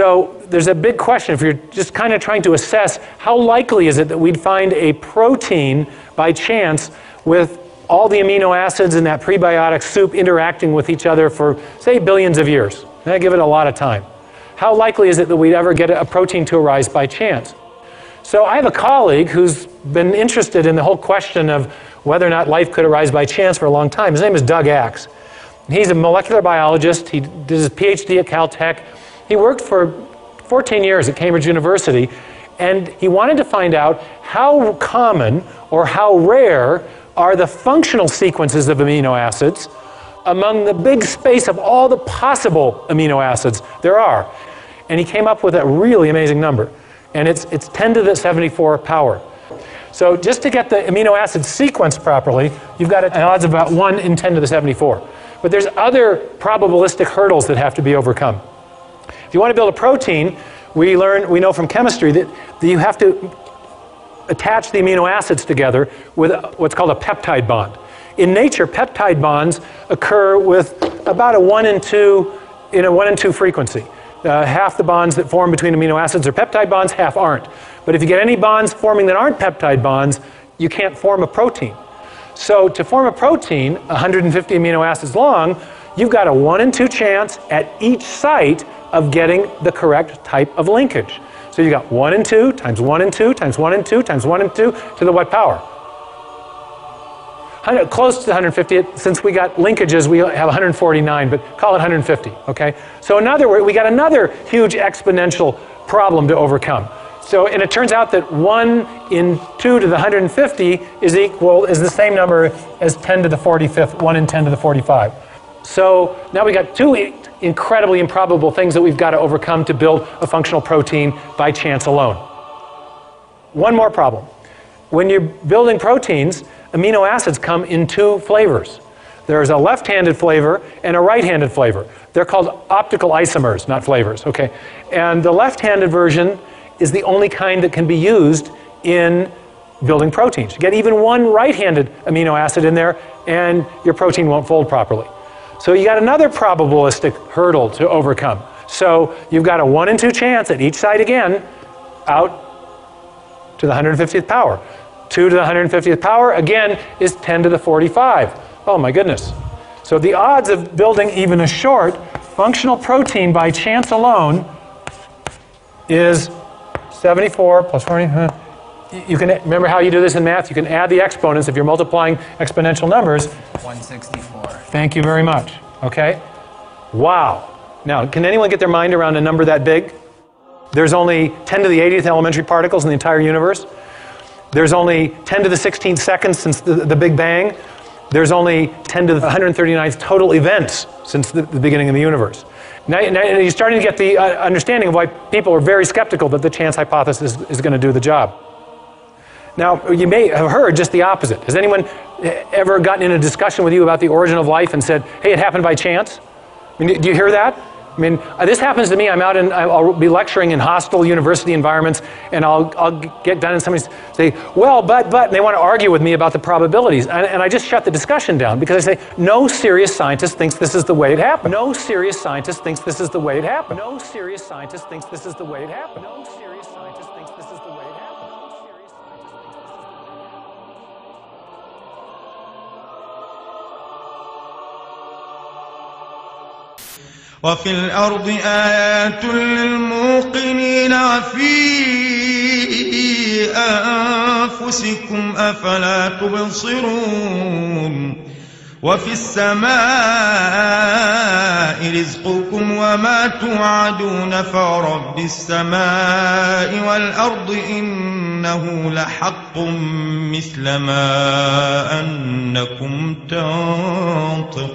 So there's a big question if you're just kind of trying to assess how likely is it that we'd find a protein by chance with all the amino acids in that prebiotic soup interacting with each other for, say, billions of years. And I give it a lot of time. How likely is it that we'd ever get a protein to arise by chance? So I have a colleague who's been interested in the whole question of whether or not life could arise by chance for a long time. His name is Doug Axe. He's a molecular biologist. He did his PhD at Caltech. He worked for 14 years at Cambridge University, and he wanted to find out how common or how rare are the functional sequences of amino acids among the big space of all the possible amino acids there are. And he came up with a really amazing number. And it's, it's 10 to the 74 power. So just to get the amino acid sequenced properly, you've got an odds of about 1 in 10 to the 74. But there's other probabilistic hurdles that have to be overcome. If you want to build a protein, we learn, we know from chemistry that, that you have to attach the amino acids together with what's called a peptide bond. In nature, peptide bonds occur with about a 1 in 2 in a 1 in 2 frequency. Uh, half the bonds that form between amino acids are peptide bonds, half aren't. But if you get any bonds forming that aren't peptide bonds, you can't form a protein. So to form a protein, 150 amino acids long, you've got a 1 in 2 chance at each site of getting the correct type of linkage. So you got 1 and 2 times 1 and 2 times 1 and 2 times 1 and 2 to the what power? Close to 150. Since we got linkages, we have 149, but call it 150, okay? So another, way we got another huge exponential problem to overcome. So, and it turns out that 1 in 2 to the 150 is equal, is the same number as 10 to the 45th, 1 in 10 to the 45. So now we've got two incredibly improbable things that we've got to overcome to build a functional protein by chance alone. One more problem. When you're building proteins, amino acids come in two flavors. There's a left-handed flavor and a right-handed flavor. They're called optical isomers, not flavors, okay? And the left-handed version is the only kind that can be used in building proteins. You get even one right-handed amino acid in there and your protein won't fold properly. So you got another probabilistic hurdle to overcome. So you've got a 1 in 2 chance at each side again out to the 150th power. 2 to the 150th power, again, is 10 to the 45. Oh my goodness. So the odds of building even a short functional protein by chance alone is 74 plus 40. You can remember how you do this in math? You can add the exponents if you're multiplying exponential numbers. 164. Thank you very much. Okay? Wow. Now, can anyone get their mind around a number that big? There's only 10 to the 80th elementary particles in the entire universe. There's only 10 to the 16th seconds since the, the Big Bang. There's only 10 to the 139th total events since the, the beginning of the universe. Now, now, you're starting to get the uh, understanding of why people are very skeptical that the chance hypothesis is, is going to do the job. Now, you may have heard just the opposite. Has anyone ever gotten in a discussion with you about the origin of life and said, hey, it happened by chance? I mean, do you hear that? I mean, uh, this happens to me. I'm out and I'll be lecturing in hostile university environments, and I'll, I'll get done, and somebody say, well, but, but, and they want to argue with me about the probabilities. And, and I just shut the discussion down because I say, no serious scientist thinks this is the way it happened. No serious scientist thinks this is the way it happened. No serious scientist thinks this is the way it happened. No serious scientist thinks this is the way وفي الأرض آيات للموقنين وفي أنفسكم أفلا تبصرون وفي السماء رزقكم وما توعدون فرب السماء والأرض إنه لحق مثل ما أنكم تنطقون